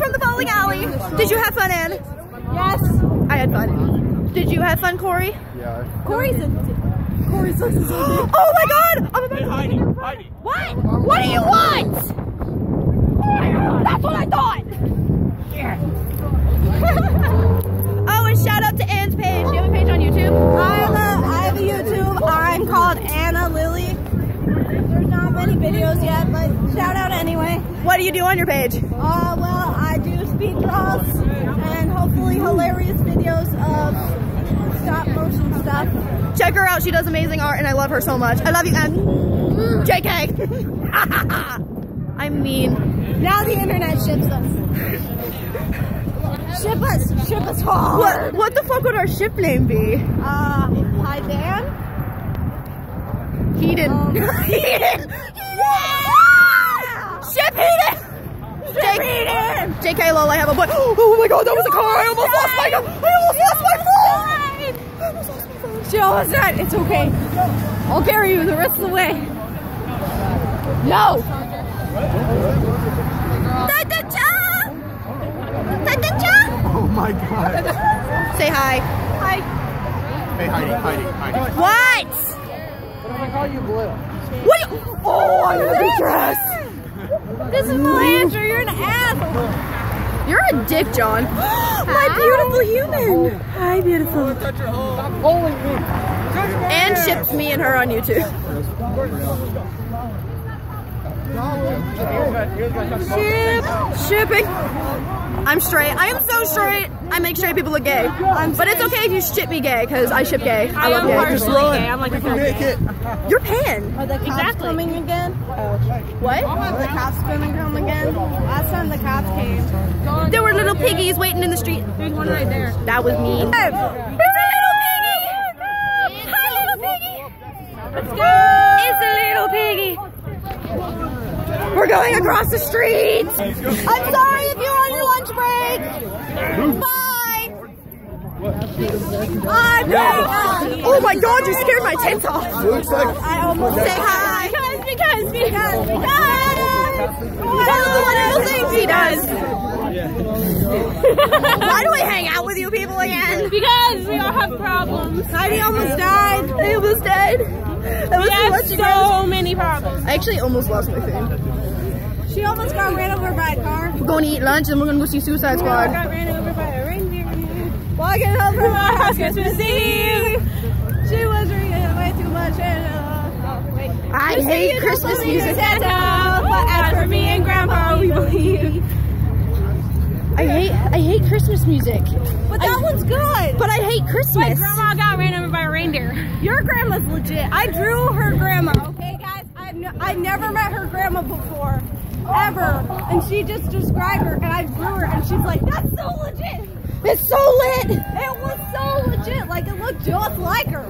from the bowling alley. Did you have fun, Ann? Yes. I had fun. Did you have fun, Corey? Yeah. Corey's a. Corey's looking so big. Oh my god! I'm about Hey, to Heidi, Heidi. What? What do you want? That's what I thought. oh, and shout out to Ann's page. Do you have a page on YouTube? I have a, I have a YouTube. I'm called Anna Lily. There's not many videos yet, but shout out anyway. What do you do on your page? Uh, well, I do speed draws and hopefully hilarious videos of stop motion stuff. Check her out. She does amazing art, and I love her so much. I love you, Ann. JK. I mean, Now the internet ships us. Ship us, ship us hard. what what the fuck would our ship name be? Uh, hi Dan. Heaton. Um, Heaton. Yeah! Ship Heaton. Ship Heaton. JK lol, I have a boy. Oh my god, that was a car. I almost lost my. I almost lost my phone. I almost lost my phone. She almost said, it's okay. I'll carry you the rest of the way. No. Ta-ta-cha! Ta-ta-cha! Oh my god. Say hi. Hi. Hey Heidi, Heidi, Heidi. What? What if I call you Blue? What? you- Oh, I'm in a big dress. This is Melandra. You're an ass. You're a dick, John. My beautiful human. Hi, beautiful. And ships me and her on YouTube. Ship, shipping. I'm straight. I am so straight. I make straight people look gay. but it's okay if you ship me gay, because I ship gay. I, love gay. I'm like a Make it. You're pan. Are the cops Exactly. coming again? What? Are the cops gonna come again? Last time the cops came. There were little piggies waiting in the street. There's one right there. That was me. It's a little piggy. Hi, little piggy. Let's go. It's a little piggy. We're going across the street. I'm sorry if you're on your lunch break. Bye. I'm. Oh my god, you scared my tits off. Looks like I almost Say hi. Because, because, because, Because. Because of the things he does. Why do I hang out with you people again? Because we all have problems. Heidi almost died. I almost died. Was We have so many problems. I actually almost lost my food. Almost got ran over by a car. We're going to eat lunch and we're going to go see Suicide Squad. got ran over by a reindeer. Walking home from our house Christmas Eve. She was drinking way too much and uh, oh, wait. I You hate Christmas music. Santa, but as for me and Grandpa, we believe. I hate I hate Christmas music. But that one's good. But I hate Christmas. My grandma got ran over by a reindeer. Your grandma's legit. I drew her grandma. Okay, guys, I've n- I never met her grandma before, ever, and she just described her, and I drew her, and she's like, "That's so legit." It's so lit. It was so legit. Like it looked just like her.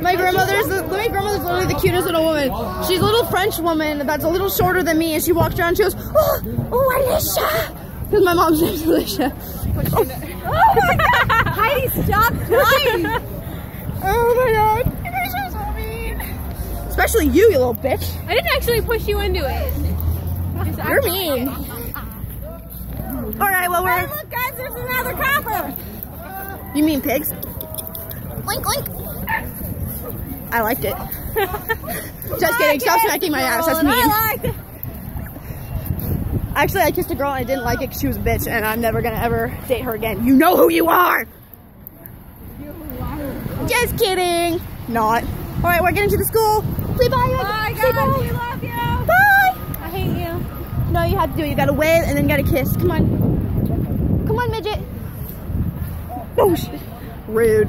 My grandmother's my grandmother's literally the cutest little woman. She's a little French woman that's a little shorter than me, and she walks around. and She goes, "Oh, oh, Alicia," because my mom's name's Alicia. Oh my god! Heidi, stop crying. Oh my god, you guys are so mean. Especially you, you little bitch. I didn't actually push you into it. You're mean. All right, well we're. Hey, look, guys, there's another copper. You mean pigs? Oink oink. I liked it. Just kidding. Stop smacking my ass. That's mean. I liked it. Actually, I kissed a girl and I didn't like it because she was a bitch, and I'm never gonna ever date her again. You know who you are. Just kidding. Not. All right, we're getting to the school. Say bye. Bye, Say guys. We love you. Bye. To do it. You gotta wave and then you gotta kiss. Come on. Come on, midget. Oh, shit. Rude.